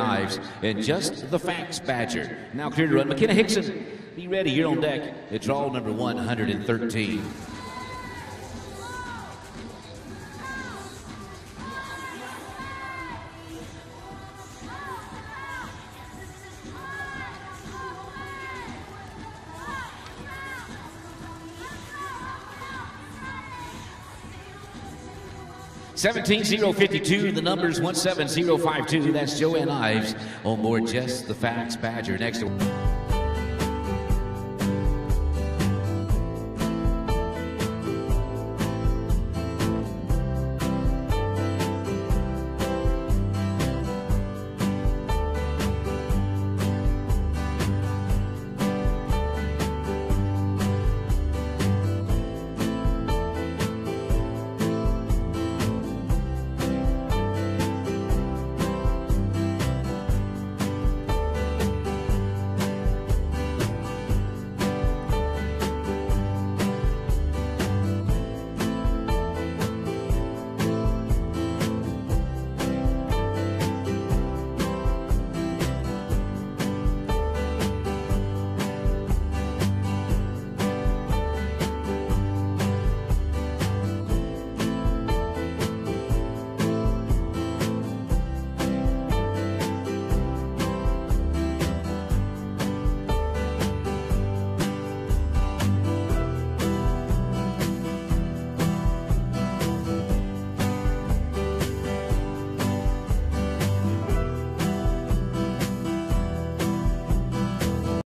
Ives and just the Fax badger. Now clear to run. McKenna Hickson, be ready. You're on deck. It's all number 113. Seventeen zero fifty two. The numbers one seven zero five two. That's Jo Ann Ives on more Just the Fax badger next to.